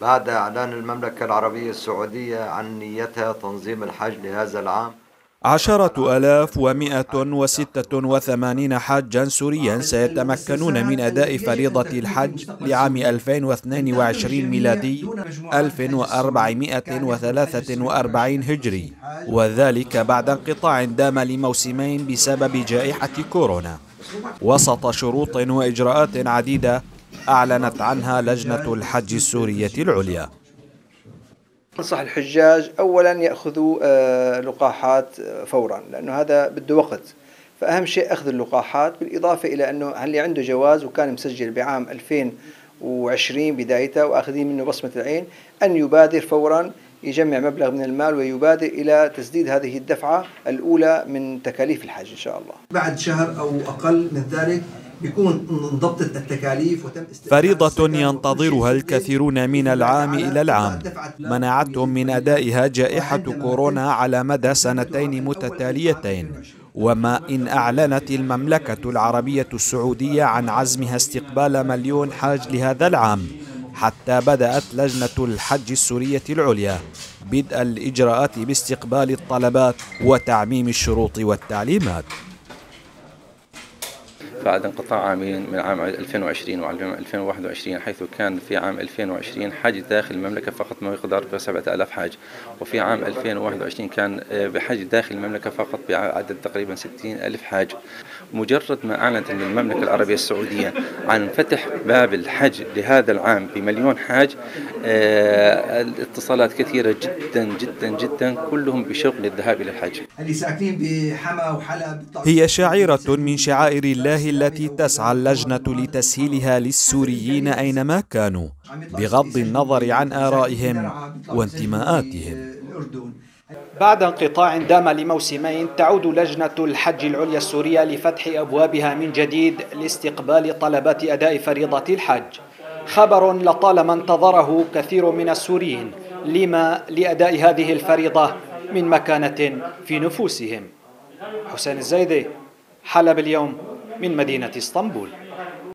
بعد إعلان المملكة العربية السعودية عن نيتها تنظيم الحج لهذا العام. عشرة ألاف ومئة وستة وثمانين حاجا سوريا سيتمكنون من أداء فريضة الحج لعام 2022 ميلادي 1443 هجري وذلك بعد انقطاع دام لموسمين بسبب جائحة كورونا. وسط شروط وإجراءات عديدة أعلنت عنها لجنة الحج السورية العليا. أنصح الحجاج أولا يأخذوا آه، لقاحات آه، فورا لأنه هذا بده وقت. فأهم شيء أخذ اللقاحات بالإضافة إلى أنه اللي عنده جواز وكان مسجل بعام 2020 بدايته وأخذين منه بصمة العين أن يبادر فورا يجمع مبلغ من المال ويبادر إلى تسديد هذه الدفعة الأولى من تكاليف الحج إن شاء الله. بعد شهر أو أقل من ذلك بيكون انضبطت التكاليف وتم فريضة ينتظرها الكثيرون من العام إلى العام. منعتهم من أدائها جائحة كورونا على مدى سنتين متتاليتين. وما إن أعلنت المملكة العربية السعودية عن عزمها استقبال مليون حاج لهذا العام. حتى بدأت لجنة الحج السورية العليا بدء الإجراءات باستقبال الطلبات وتعميم الشروط والتعليمات. بعد انقطاع عامين من عام 2020 وعام 2021 حيث كان في عام 2020 حج داخل المملكة فقط ما يقدر 7000 حاج. وفي عام 2021 كان بحج داخل المملكة فقط بعدد تقريبا 60 ألف حاج. مجرد ما أعلنت المملكة العربية السعودية عن فتح باب الحج لهذا العام بمليون حاج آه، الاتصالات كثيرة جدا جدا جدا كلهم بشوق للذهاب إلى الحج. اللي ساكنين بحما وحلب هي شعيرة من شعائر الله التي تسعى اللجنة لتسهيلها للسوريين أينما كانوا بغض النظر عن آرائهم وانتماءاتهم. بعد انقطاع دام لموسمين تعود لجنة الحج العليا السورية لفتح أبوابها من جديد لاستقبال طلبات أداء فريضة الحج. خبر لطالما انتظره كثير من السوريين. لما؟ لأداء هذه الفريضة من مكانة في نفوسهم. حسين الزيدي حلب اليوم من مدينة إسطنبول.